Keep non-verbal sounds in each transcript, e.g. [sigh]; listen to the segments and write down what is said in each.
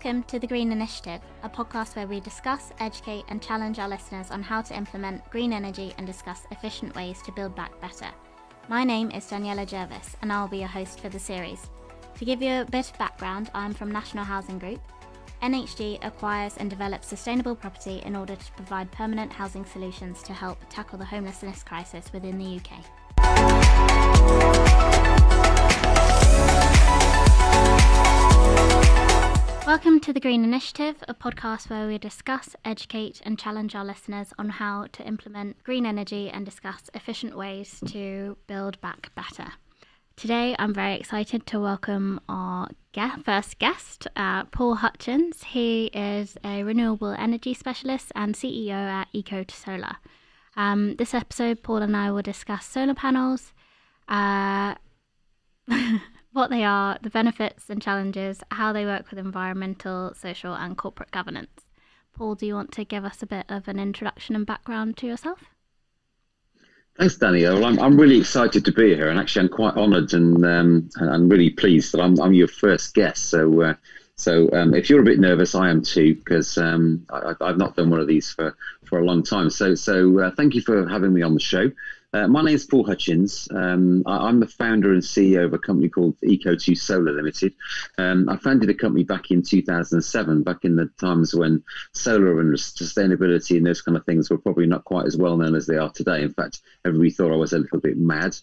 Welcome to The Green Initiative, a podcast where we discuss, educate, and challenge our listeners on how to implement green energy and discuss efficient ways to build back better. My name is Daniella Jervis, and I'll be your host for the series. To give you a bit of background, I'm from National Housing Group. NHG acquires and develops sustainable property in order to provide permanent housing solutions to help tackle the homelessness crisis within the UK. Welcome to the Green Initiative, a podcast where we discuss, educate, and challenge our listeners on how to implement green energy and discuss efficient ways to build back better. Today, I'm very excited to welcome our ge- first guest, uh, Paul Hutchens. He is a renewable energy specialist and CEO at Eco2Solar. Um, this episode, Paul and I will discuss solar panels. Uh, [laughs] what they are, the benefits and challenges, how they work with environmental, social, and corporate governance. Paul, do you want to give us a bit of an introduction and background to yourself? Thanks, Danielle. I'm, I'm really excited to be here, and actually, I'm quite honoured and um, I'm really pleased that I'm, I'm your first guest. So, uh, so um, if you're a bit nervous, I am too, because um, I, have not done one of these for, for a long time. So, so uh, thank you for having me on the show. Uh, my name is Paul Hutchens. Um, I, am the founder and CEO of a company called Eco2Solar Limited. Um, I founded a company back in 2007, back in the times when solar and sustainability and those kind of things were probably not quite as well known as they are today. In fact, everybody thought I was a little bit mad.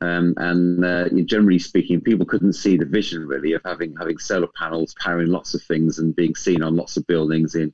Um, and uh, generally speaking, people couldn't see the vision really of having having solar panels powering lots of things and being seen on lots of buildings in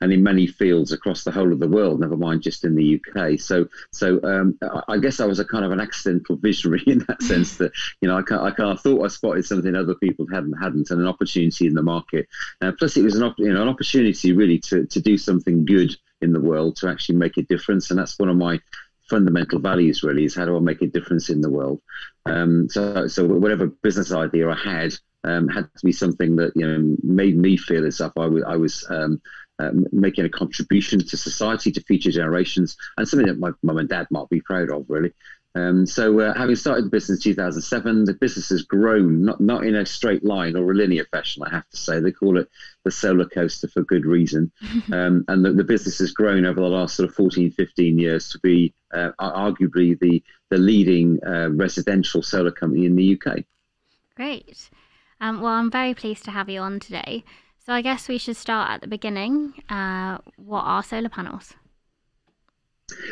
and in many fields across the whole of the world. Never mind just in the UK. So so um, I guess I was a kind of an accidental visionary [laughs] in that sense that you know I kind I kind of thought I spotted something other people hadn't hadn't and an opportunity in the market. Uh, plus, it was an you know an opportunity really to to do something good in the world to actually make a difference, and that's one of my fundamental values really is how do I make a difference in the world. Um, so, so whatever business idea I had um, had to be something that you know made me feel as if I, w- I was um, uh, making a contribution to society, to future generations, and something that my mum and dad might be proud of really. Um, so, uh, having started the business in 2007, the business has grown, not, not in a straight line or a linear fashion, I have to say. They call it the solar coaster for good reason. [laughs] Um, and the, the, business has grown over the last sort of 14, 15 years to be uh, arguably the, the leading uh, residential solar company in the UK. Great. Um, well, I'm very pleased to have you on today. So, I guess we should start at the beginning. Uh, what are solar panels?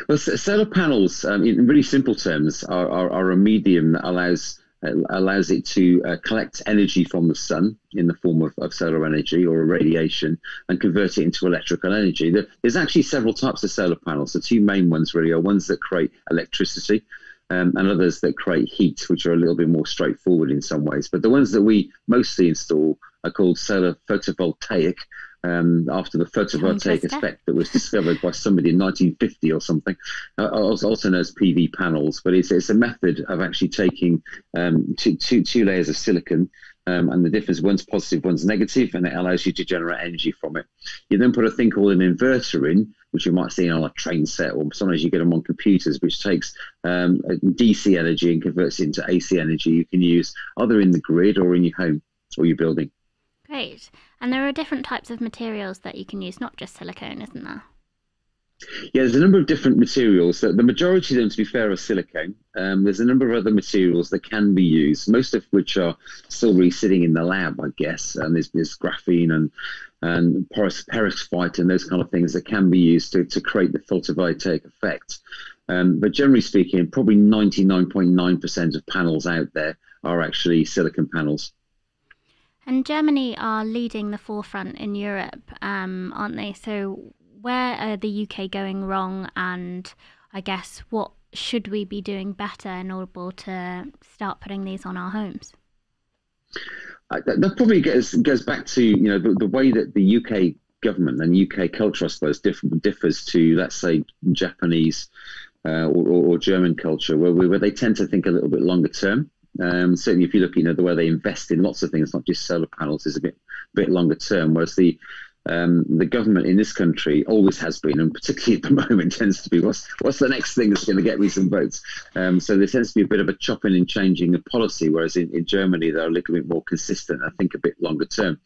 Well, solar panels, um, in really simple terms, are, are, are, a medium that allows uh, allows it to uh, collect energy from the sun in the form of, of solar energy or radiation and convert it into electrical energy. There, there's actually several types of solar panels. The two main ones really are ones that create electricity. Um, and others that create heat, which are a little bit more straightforward in some ways. But the ones that we mostly install are called solar photovoltaic, um, after the photovoltaic effect that was discovered by somebody in 1950 or something, uh, also known as PV panels. But it's, it's a method of actually taking um, two, two, two layers of silicon. Um, and the difference one's positive, one's negative, and it allows you to generate energy from it. You then put a thing called an inverter in, which you might see on a train set, or sometimes you get them on computers, which takes um, DC energy and converts it into AC energy you can use either in the grid or in your home or your building. Great. And there are different types of materials that you can use, not just silicone, isn't there? Yeah, there's a number of different materials. The majority of them, to be fair, are silicone. Um, there's a number of other materials that can be used, most of which are still really sitting in the lab, I guess. And there's, there's graphene and and perovskite and those kind of things that can be used to, to create the photovoltaic effect. Um, but generally speaking, probably 99.9% of panels out there are actually silicon panels. And Germany are leading the forefront in Europe, um, aren't they? So where are the UK going wrong? And I guess what should we be doing better in order to start putting these on our homes? that probably goes goes back to you know the, the way that the UK government and UK culture, I suppose, different, differs to let's say Japanese uh, or, or, German culture, where, where they tend to think a little bit longer term. Um, certainly, if you look, know, the way they invest in lots of things, not just solar panels, is a bit bit longer term. Whereas the um, the government in this country always has been, and particularly at the [laughs] moment, tends to be what's what's the next thing that's going to get me some votes. Um, so there tends to be a bit of a chopping and changing of policy, whereas in, in Germany they're a little bit more consistent. I think a bit longer term.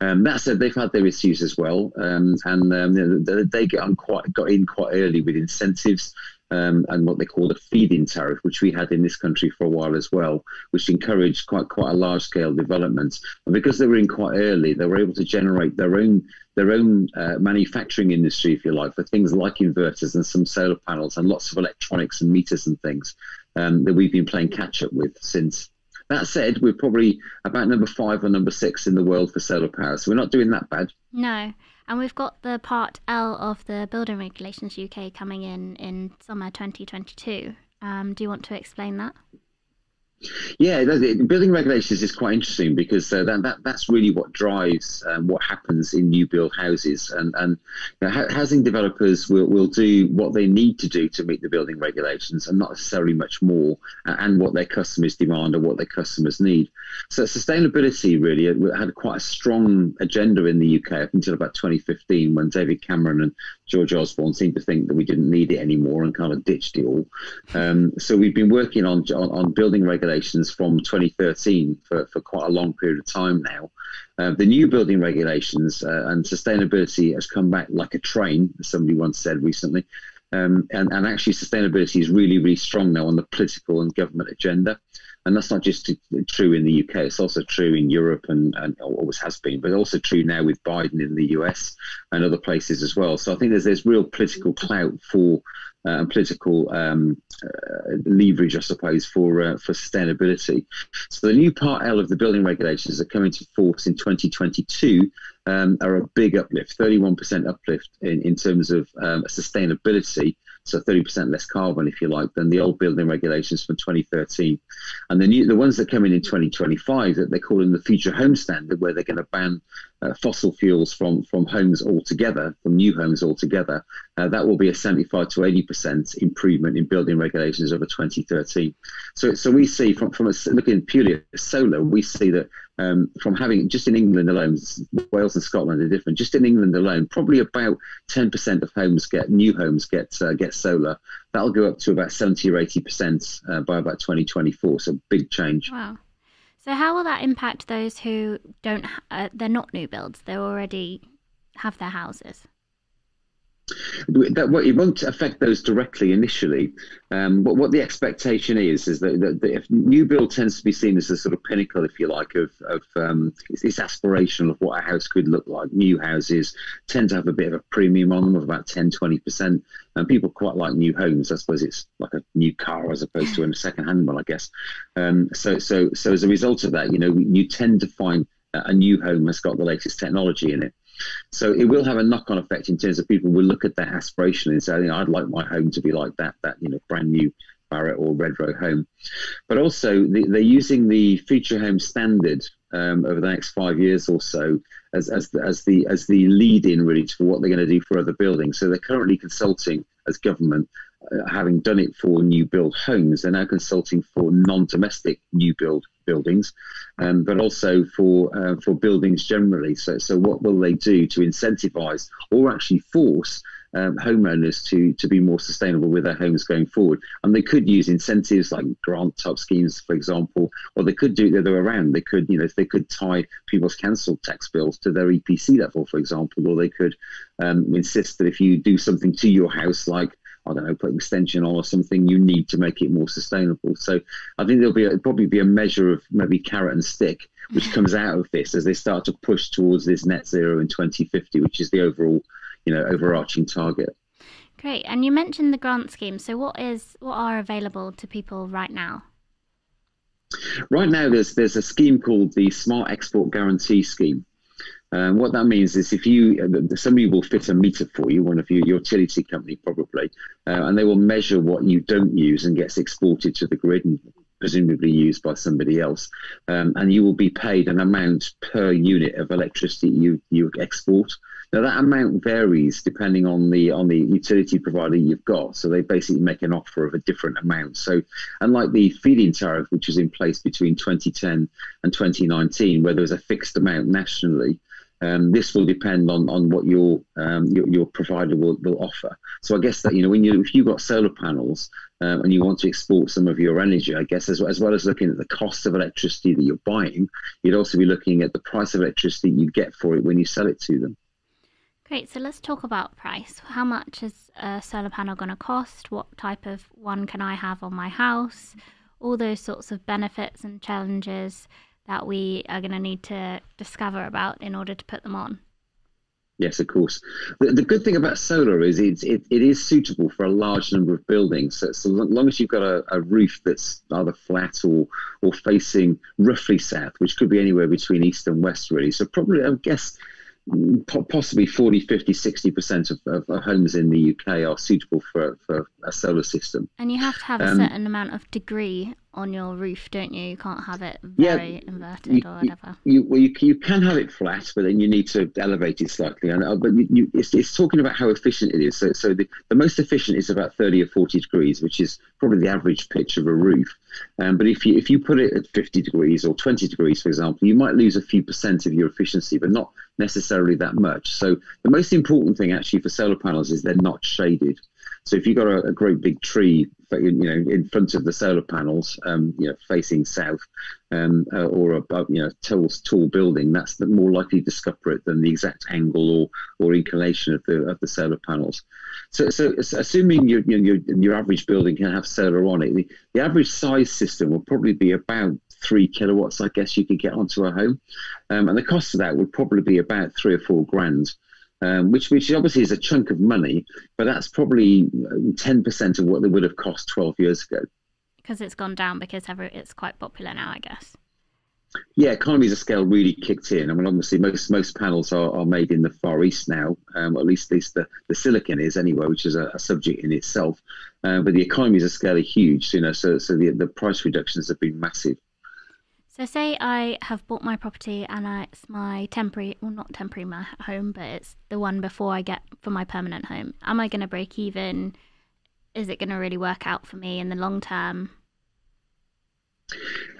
Um, that said, they've had their issues as well, um, and um, they, they get on quite got in quite early with incentives um, and what they call the feed-in tariff, which we had in this country for a while as well, which encouraged quite quite a large-scale development. And because they were in quite early, they were able to generate their own their own uh, manufacturing industry, if you like, for things like inverters and some solar panels and lots of electronics and meters and things um, that we've been playing catch up with since. That said, we're probably about number five or number six in the world for solar power, so we're not doing that bad. No. And we've got the Part L of the Building Regulations UK coming in in summer 2022. Um, do you want to explain that? Yeah, building regulations is quite interesting because uh, that, that that's really what drives um, what happens in new build houses, and and you know, housing developers will, will do what they need to do to meet the building regulations, and not necessarily much more, and what their customers demand or what their customers need. So sustainability really had quite a strong agenda in the UK up until about 2015, when David Cameron and George Osborne seemed to think that we didn't need it anymore and kind of ditched it all. Um, so we've been working on on, on building regulations from 2013 for, for quite a long period of time now. Uh, the new building regulations uh, and sustainability has come back like a train, as somebody once said recently. Um, and, and actually, sustainability is really, really strong now on the political and government agenda. And that's not just true in the UK, it's also true in Europe and, and always has been, but also true now with Biden in the US and other places as well. So I think there's, there's real political clout for uh, and political um, uh, leverage, I suppose, for uh, for sustainability. So the new Part L of the building regulations that come into force in 2022 um, are a big uplift, 31% uplift in, in terms of um, sustainability so 30% less carbon, if you like, than the old building regulations from 2013. And the new, the ones that come in in 2025 that they're calling the future home standard, where they're going to ban uh, fossil fuels from from homes altogether, from new homes altogether, uh, that will be a 75 to 80% improvement in building regulations over 2013. So, so we see from from a, looking purely at solar, we see that um, from having just in England alone, Wales and Scotland are different. Just in England alone, probably about 10% of homes get new homes get uh, get solar. That'll go up to about 70 or 80% uh, by about 2024. So big change. Wow. So how will that impact those who don't? Uh, they're not new builds. They already have their houses. That well, it won't affect those directly initially. Um, but what the expectation is is that, that, that, if new build tends to be seen as a sort of pinnacle, if you like, of, of um, it's, it's aspirational of what a house could look like. New houses tend to have a bit of a premium on them of about 10, 20 percent, and people quite like new homes. I suppose it's like a new car as opposed to a second-hand one, I guess. Um, so, so, so as a result of that, you know, you tend to find a new home has got the latest technology in it. So it will have a knock-on effect in terms of people will look at that aspiration and say, I'd like my home to be like that, that you know, brand new Barratt or Redrow home. But also, the, they're using the future home standard um, over the next five years or so as, as, the, as the as the lead-in really for what they're going to do for other buildings. So they're currently consulting as government having done it for new build homes, they're now consulting for non-domestic new build buildings, um, but also for uh, for buildings generally. So, so what will they do to incentivize or actually force um, homeowners to to be more sustainable with their homes going forward? And they could use incentives like grant type schemes, for example, or they could do it the other way around. They could, you know, if they could tie people's council tax bills to their EPC level, for example, or they could um, insist that if you do something to your house, like I don't know, put extension on or something, you need to make it more sustainable. So I think there'll be a, probably be a measure of maybe carrot and stick, which mm-hmm. comes out of this as they start to push towards this net zero in 2050, which is the overall, you know, overarching target. Great. And you mentioned the grant scheme. So what is what are available to people right now? Right now, there's there's a scheme called the Smart Export Guarantee Scheme. Um, what that means is if you uh, somebody will fit a meter for you, one of your utility company probably, uh, and they will measure what you don't use and gets exported to the grid and presumably used by somebody else, um, and you will be paid an amount per unit of electricity you you export. Now that amount varies depending on the on the utility provider you've got. So they basically make an offer of a different amount. So unlike the feed-in tariff, which was in place between 2010 and 2019, where there was a fixed amount nationally, Um, this will depend on, on what your, um, your, your provider will, will offer. So I guess that you know when you if you've got solar panels um, and you want to export some of your energy, I guess as, as well as looking at the cost of electricity that you're buying, you'd also be looking at the price of electricity you get for it when you sell it to them. Great. So let's talk about price. How much is a solar panel going to cost? What type of one can I have on my house? All those sorts of benefits and challenges that we are going to need to discover about in order to put them on. Yes, of course. The, the good thing about solar is it's, it, it is suitable for a large number of buildings. So, so long as you've got a, a roof that's either flat or, or facing roughly south, which could be anywhere between east and west, really. So probably, I guess, possibly 40, 50, 60% of, of, homes in the UK are suitable for, for a solar system. And you have to have a um, certain amount of degree on your roof, don't you? You can't have it very yeah, inverted you, or whatever. You, well, you, you can have it flat, but then you need to elevate it slightly. And uh, but you, it's, it's talking about how efficient it is. So, so the, the most efficient is about 30 or 40 degrees, which is probably the average pitch of a roof. Um, but if you if you put it at 50 degrees or 20 degrees, for example, you might lose a few percent of your efficiency, but not necessarily that much. So the most important thing actually for solar panels is they're not shaded. So if you've got a, a, great big tree, you know, in front of the solar panels, um, you know, facing south, um, uh, or a you know tall tall building, that's the more likely to scupper it than the exact angle or or inclination of the of the solar panels. So so assuming your your your average building can have solar on it, the, the average size system will probably be about three kilowatts, I guess you could get onto a home, um, and the cost of that would probably be about three or four grand um, which which obviously is a chunk of money, but that's probably ten percent of what they would have cost twelve years ago. Because it's gone down because it's quite popular now, I guess. Yeah, economies of scale really kicked in. I mean, obviously, most most panels are, are made in the Far East now, um, at least, at least the, the silicon is anyway, which is a, a subject in itself. Uh, but the economies of scale are huge, you know, so so the the price reductions have been massive. So, say I have bought my property and I, it's my temporary, well, not temporary my home, but it's the one before I get for my permanent home. Am I going to break even? Is it going to really work out for me in the long term?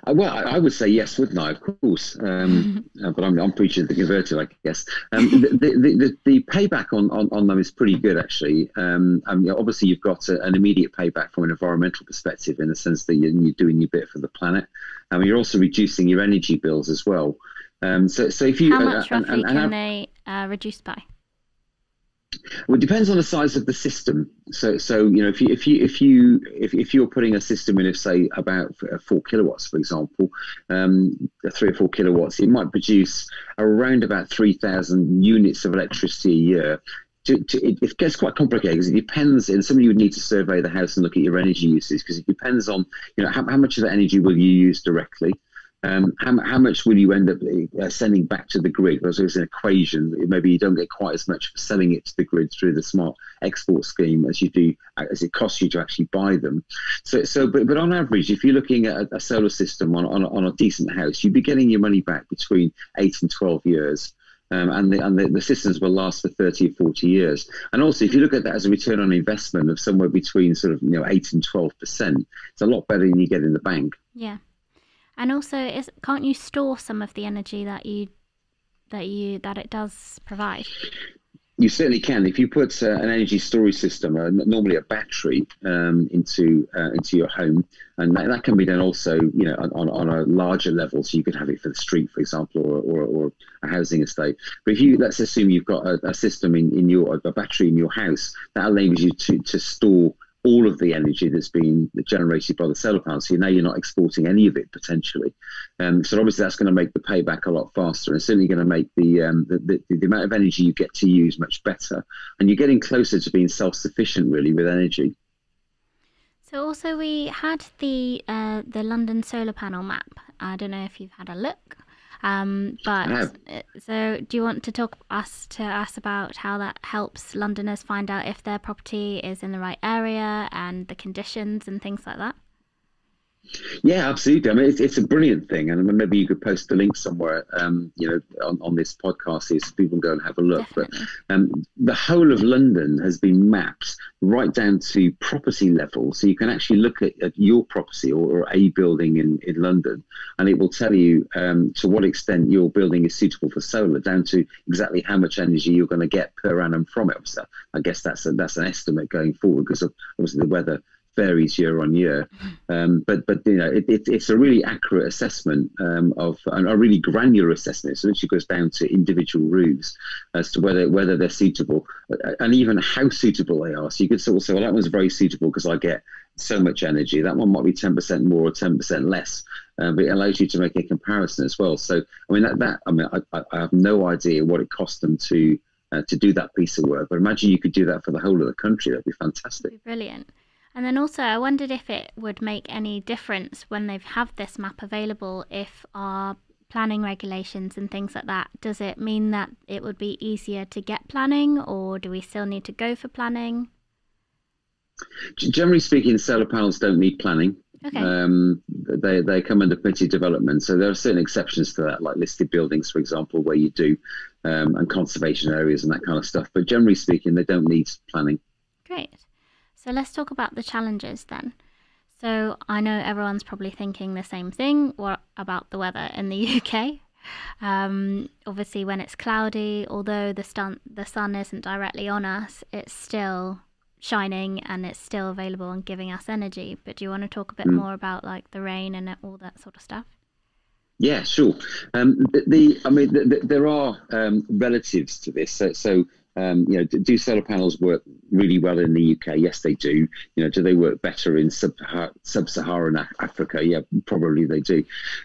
Uh, well, I, would say yes, wouldn't I? Of course, um, [laughs] uh, but I'm, I'm preaching to the converted, I guess. Um, the, the, the, the, payback on, on, on them is pretty good, actually. Um, I mean, obviously, you've got a, an immediate payback from an environmental perspective, in the sense that you're, you're doing your bit for the planet. I mean, you're also reducing your energy bills as well. Um, so, so if you how much uh, roughly and, and, can they uh, reduce by? Well, it depends on the size of the system. So, so you know, if you if you if you if, if you're putting a system in of say about four kilowatts, for example, um, three or four kilowatts, it might produce around about three thousand units of electricity a year. To, to, it, it, gets quite complicated because it depends. And some of you would need to survey the house and look at your energy uses because it depends on you know how, how much of that energy will you use directly. Um, how, how, much will you end up uh, sending back to the grid? Because there's an equation. Maybe you don't get quite as much for selling it to the grid through the smart export scheme as you do as it costs you to actually buy them. So, so but, but on average, if you're looking at a, a solar system on, on, on, a decent house, you'd be getting your money back between eight and 12 years. Um, and, the, and the, the, systems will last for 30 or 40 years. And also, if you look at that as a return on investment of somewhere between sort of you know 8 and 12 percent, it's a lot better than you get in the bank. Yeah. And also, is can't you store some of the energy that you that you that it does provide? You certainly can. If you put uh, an energy storage system, uh, normally a battery, um, into uh, into your home, and that, that, can be done also, you know, on, on a larger level. So you could have it for the street, for example, or, or, or a housing estate. But if you let's assume you've got a, a system in, in your a battery in your house, that allows you to to store all of the energy that's been generated by the solar panels. So now you're not exporting any of it potentially. Um, so obviously that's going to make the payback a lot faster and certainly going to make the, um, the, the, the, amount of energy you get to use much better. And you're getting closer to being self-sufficient really with energy. So also we had the uh, the London solar panel map. I don't know if you've had a look. Um, but uh, so, do you want to talk us to us about how that helps Londoners find out if their property is in the right area and the conditions and things like that? Yeah, absolutely. I mean, it's, it's a brilliant thing, and maybe you could post the link somewhere, um, you know, on, on this podcast, so people can go and have a look. Definitely. But um, the whole of London has been mapped right down to property level, so you can actually look at, at your property or, or, a building in, in London, and it will tell you um, to what extent your building is suitable for solar, down to exactly how much energy you're going to get per annum from it. So I guess that's a, that's an estimate going forward because obviously the weather varies year on year. Um, but but you know it, it, it's a really accurate assessment um, of a really granular assessment. So it actually goes down to individual roofs as to whether whether they're suitable uh, and even how suitable they are. So you could sort of say, well, that one's very suitable because I get so much energy. That one might be ten percent more or ten percent less. Uh, but it allows you to make a comparison as well. So I mean that that I mean I, I have no idea what it cost them to. Uh, to do that piece of work, but imagine you could do that for the whole of the country. That'd be fantastic. That'd be brilliant. And then also, I wondered if it would make any difference when they have this map available if our planning regulations and things like that, does it mean that it would be easier to get planning or do we still need to go for planning? Generally speaking, solar panels don't need planning. Okay. Um, they, they come under permitted development. So there are certain exceptions to that, like listed buildings, for example, where you do, um, and conservation areas and that kind of stuff. But generally speaking, they don't need planning. Great. So let's talk about the challenges then. So I know everyone's probably thinking the same thing. What about the weather in the [laughs] UK? Um, obviously, when it's cloudy, although the sun the sun isn't directly on us, it's still shining and it's still available and giving us energy. But do you want to talk a bit mm. more about like the rain and all that sort of stuff? Yeah, sure. Um, the, the, I mean, the, there are um, relatives to this. So, so um, you know, do solar panels work really well in the UK? Yes, they do. You know, do they work better in sub-Saharan Africa? Yeah, probably they do.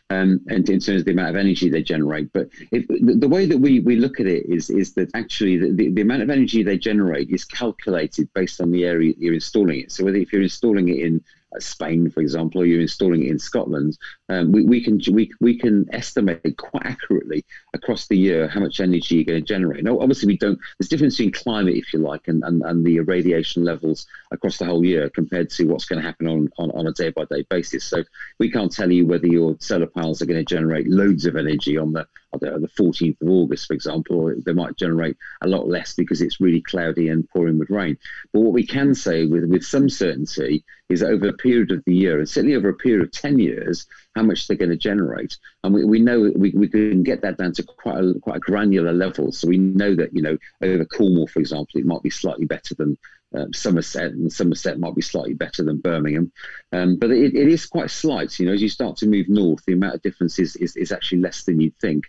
Um, and in terms of the amount of energy they generate, but if, the, way that we, we look at it is is that actually the, the, the, amount of energy they generate is calculated based on the area you're installing it. So whether if you're installing it in Spain, for example, or you're installing it in Scotland, um, we, we, can we, we can estimate quite accurately across the year how much energy you're going to generate. Now, obviously, we don't. There's difference between climate, if you like, and, and, and the irradiation levels across the whole year compared to what's going to happen on, on, on a day by day basis. So we can't tell you whether your solar panels are going to generate loads of energy on the know, the 14th of August, for example, they might generate a lot less because it's really cloudy and pouring with rain. But what we can say with, with some certainty is that over a period of the year, and certainly over a period of 10 years, how much they're going to generate. And we, we know we, we can get that down to quite a, quite a granular level. So we know that, you know, over Cornwall, for example, it might be slightly better than uh, Somerset, and Somerset might be slightly better than Birmingham. Um, but it, it is quite slight. You know, as you start to move north, the amount of difference is, is, is actually less than you'd think.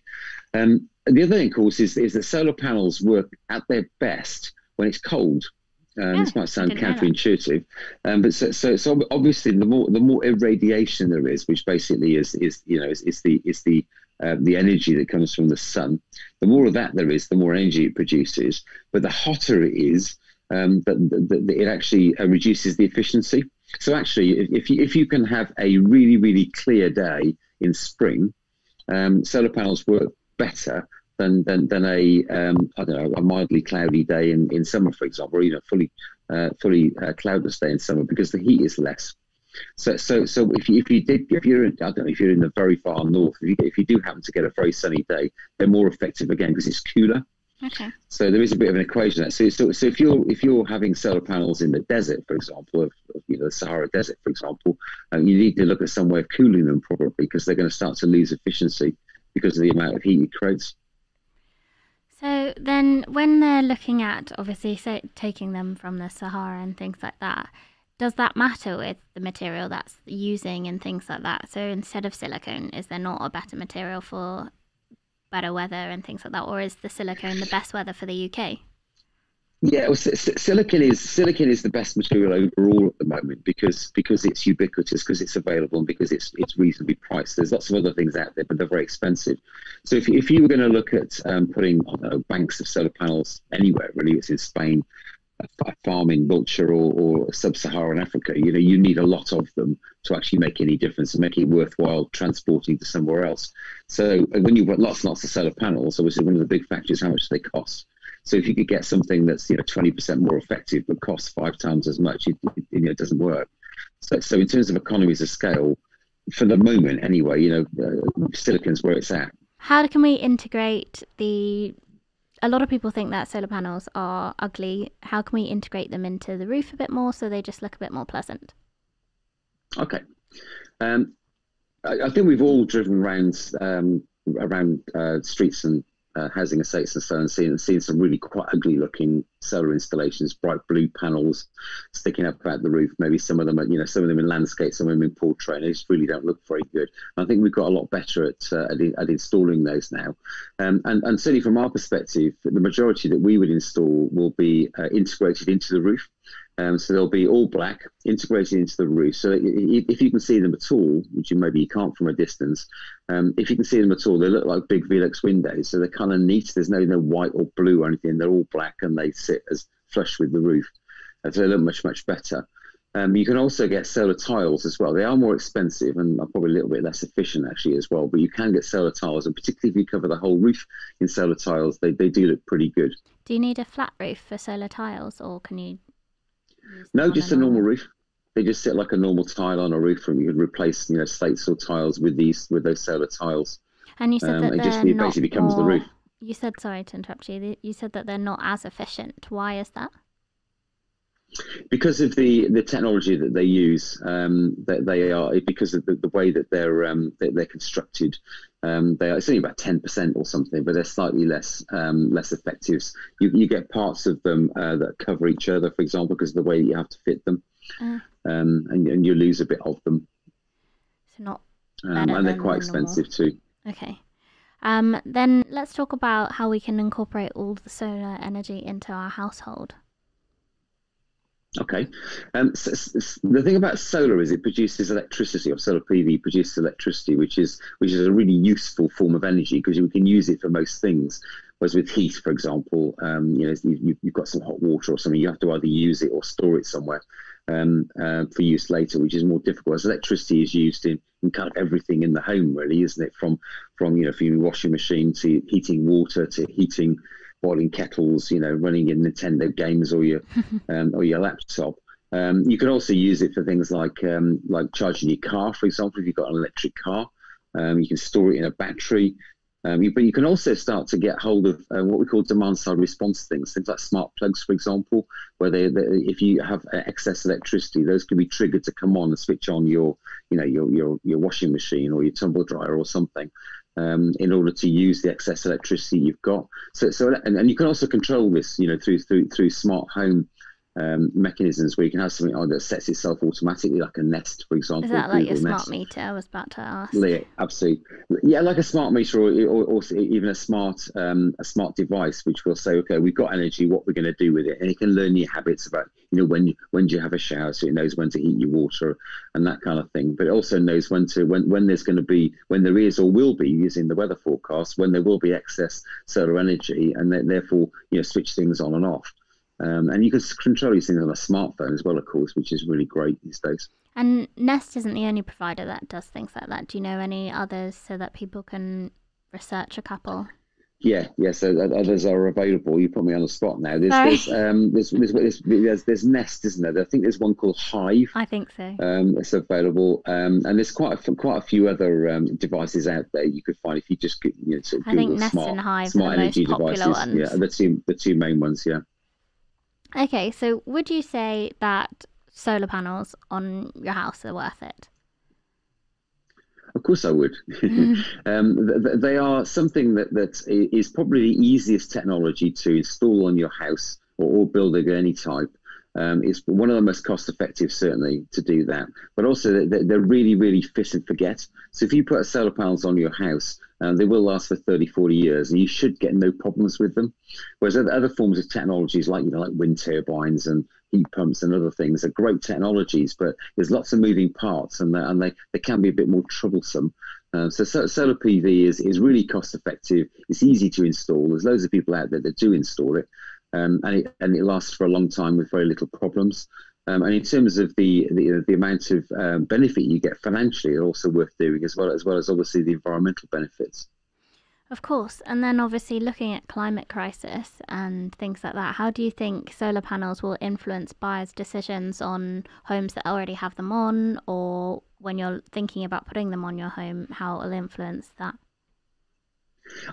Um, the other thing, of course, is, is that solar panels work at their best when it's cold. Um, yeah, this might sound counterintuitive, um, but so, so, so obviously the more the more irradiation there is, which basically is is you know is, is the is the uh, the energy that comes from the sun. The more of that there is, the more energy it produces. But the hotter it is, um, that, that, that, it actually uh, reduces the efficiency. So actually, if, if you if you can have a really really clear day in spring, um, solar panels work better than than, than a um, I don't know a mildly cloudy day in, in summer, for example, or you know fully uh, fully uh, cloudless day in summer because the heat is less. So, so, so if you, if you did, if you're, in, I don't know, if you're in the very far north, if you, if you do happen to get a very sunny day, they're more effective again because it's cooler. Okay. So there is a bit of an equation there. So, so, so if you're if you're having solar panels in the desert, for example, of, of you know the Sahara Desert, for example, um, you need to look at some way of cooling them probably because they're going to start to lose efficiency because of the amount of heat it creates. So then, when they're looking at obviously taking them from the Sahara and things like that, does that matter with the material that's using and things like that? So instead of silicone, is there not a better material for better weather and things like that, or is the silicone the best weather for the UK? Yeah, well, silicon is silicon is the best material overall at the moment because because it's ubiquitous, because it's available, and because it's it's reasonably priced. There's lots of other things out there, but they're very expensive. So if if you were going to look at um, putting banks of solar panels anywhere, really, it's in Spain, a farm in Wiltshire or, or sub-Saharan Africa, you know, you need a lot of them to actually make any difference and make it worthwhile transporting to somewhere else. So when you've got lots and lots of solar panels, obviously one of the big factors is how much they cost. So if you could get something that's you know 20% more effective but costs five times as much, it, it you know, it doesn't work. So, so in terms of economies of scale, for the moment, anyway, you know, uh, silicon's where it's at. How can we integrate the? A lot of people think that solar panels are ugly. How can we integrate them into the roof a bit more so they just look a bit more pleasant? Okay. Um, I, I, think we've all driven around um, around uh, streets and uh, housing estates and so on, seeing seeing some really quite ugly looking solar installations, bright blue panels sticking up out the roof. Maybe some of them, are, you know, some of them in landscape, some of them in portrait. They just really don't look very good. I think we've got a lot better at uh, at, at, installing those now. Um, and and certainly from our perspective, the majority that we would install will be uh, integrated into the roof. Um, so they'll be all black, integrated into the roof. So if you can see them at all, which you maybe you can't from a distance, um, if you can see them at all, they look like big Velux windows. So they're kind of neat. There's no no white or blue or anything. They're all black and they sit as flush with the roof. And So they look much much better. Um, you can also get solar tiles as well. They are more expensive and are probably a little bit less efficient actually as well. But you can get solar tiles, and particularly if you cover the whole roof in solar tiles, they, they do look pretty good. Do you need a flat roof for solar tiles, or can you no, just a normal roof. They just sit like a normal tile on a roof, and you can replace you know slates or tiles with these with those solar tiles. And you said um, that it just basically becomes more, the roof. You said sorry to interrupt you. You said that they're not as efficient. Why is that? Because of the the technology that they use, um, that they are because of the, the way that they're um, that they're constructed. Um, they are it's only about ten percent or something, but they're slightly less um, less effective. You, you get parts of them uh, that cover each other, for example, because of the way that you have to fit them, uh, and, and you lose a bit of them. So not um, and they're quite expensive too. Okay. Um, then let's talk about how we can incorporate all the solar energy into our household. Okay. Um, so, so the thing about solar is it produces electricity, or solar PV produces electricity, which is which is a really useful form of energy because we can use it for most things. Whereas with heat, for example, um, you know, you, have got some hot water or something, you have to either use it or store it somewhere um, uh, for use later, which is more difficult. As electricity is used in, in kind of everything in the home, really, isn't it? From from you know, from your washing machine to heating water to heating boiling kettles, you know, running your Nintendo games or your [laughs] um, or your laptop. Um, you can also use it for things like um, like charging your car, for example, if you've got an electric car. Um, you can store it in a battery. Um, you, but you can also start to get hold of uh, what we call demand side response things, things like smart plugs, for example, where they, they, if you have excess electricity, those can be triggered to come on and switch on your, you know, your your your washing machine or your tumble dryer or something um, in order to use the excess electricity you've got. So, so and, and you can also control this, you know, through through through smart home um, mechanisms where you can have something on that sets itself automatically, like a Nest, for example. Is that like Google smart meter? I was about to ask. Yeah, absolutely. Yeah, like a smart meter, or, or, or even a smart um, a smart device, which will say, okay, we've got energy, what we're going to do with it, and it can learn your habits about, you know, when when do you have a shower, so it knows when to heat your water and that kind of thing. But it also knows when to when when there's going to be when there is or will be using the weather forecast when there will be excess solar energy, and then, therefore you know switch things on and off. Um, and you can control these things on a smartphone as well, of course, which is really great these days. And Nest isn't the only provider that does things like that. Do you know any others so that people can research a couple? Yeah, yeah. So others are available. You put me on the spot now. There's there's, um, there's, there's, there's, there's Nest, isn't there? I think there's one called Hive. I think so. Um, it's available, um, and there's quite a, quite a few other um, devices out there you could find if you just you know sort of I Google think Nest smart, and Hive smart are the energy most popular devices. ones. Yeah, the two the two main ones. Yeah. Okay, so would you say that solar panels on your house are worth it? Of course, I would. [laughs] um, th- they are something that, that is probably the easiest technology to install on your house or, or building of any type. Um, it's one of the most cost effective, certainly, to do that. But also, they're, really, really fit and forget. So if you put solar panels on your house, um, they will last for 30, 40 years, and you should get no problems with them. Whereas other forms of technologies, like you know, like wind turbines and heat pumps and other things, are great technologies, but there's lots of moving parts, and, and they, they can be a bit more troublesome. Uh, so, so, solar PV is, is really cost effective. It's easy to install. There's loads of people out there that do install it um, and, it, and it lasts for a long time with very little problems. Um, and in terms of the the, the amount of um, benefit you get financially, it's also worth doing as well as well as obviously the environmental benefits. Of course. And then obviously looking at climate crisis and things like that, how do you think solar panels will influence buyers' decisions on homes that already have them on or when you're thinking about putting them on your home, how it will influence that?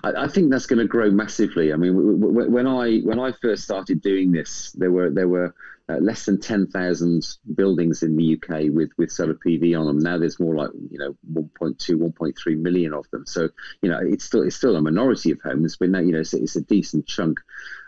I, I think that's going to grow massively. I mean, when I when I first started doing this, there were there were uh, less than 10,000 buildings in the UK with, with solar PV on them. Now there's more like, you know, 1.2, 1.3 million of them. So, you know, it's still, it's still a minority of homes, but now, you know, it's, it's a decent chunk.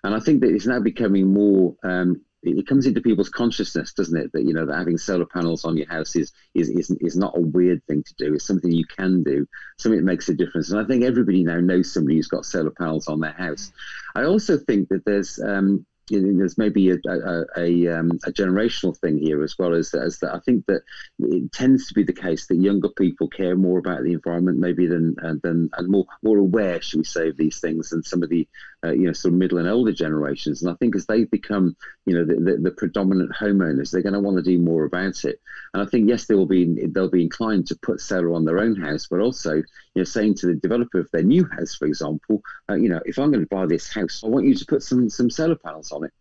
And I think that it's now becoming more um, it comes into people's consciousness, doesn't it? That you know that having solar panels on your house is is is, is not a weird thing to do. It's something you can do, something that makes a difference. And I think everybody now knows somebody who's got solar panels on their house. I also think that there's um, you know, there's maybe a, a, a, um, a, generational thing here as well as as that. I think that it tends to be the case that younger people care more about the environment maybe than uh, than and more more aware, should we say, of these things than some of the uh, you know sort of middle and older generations. And I think as they become you know the, the, the predominant homeowners, they're going to want to do more about it. And I think yes, they will be they'll be inclined to put solar on their own house, but also you know saying to the developer of their new house, for example, uh, you know if I'm going to buy this house, I want you to put some some solar panels on it.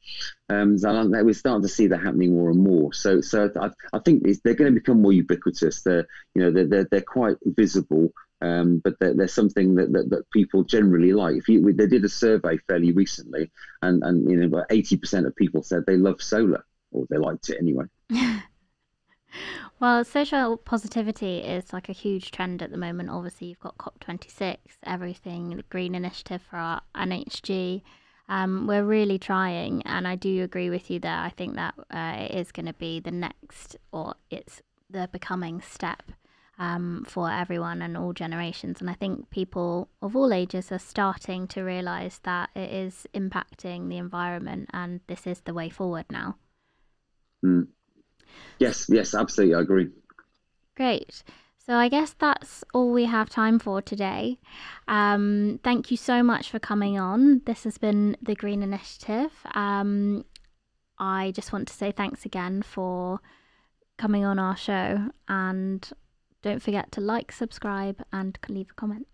Um, and we're starting to see that happening more and more. So, so I, I think they're going to become more ubiquitous. They're, you know, they're, they're, they're quite visible. Um, but they're, they're something that, that, that, people generally like. If you, they did a survey fairly recently, and, and you know, about eighty percent of people said they love solar or they liked it anyway. [laughs] well, social positivity is like a huge trend at the moment. Obviously, you've got COP26, everything, the Green Initiative for our NHG. Um, we're really trying, and I do agree with you there. I think that uh, it is going to be the next, or it's the becoming step um, for everyone and all generations. And I think people of all ages are starting to realize that it is impacting the environment, and this is the way forward now. Mm. Yes, yes, absolutely, I agree. Great. So I guess that's all we have time for today. Um, thank you so much for coming on. This has been the Green Initiative. Um, I just want to say thanks again for coming on our show and don't forget to like, subscribe, and leave a comment.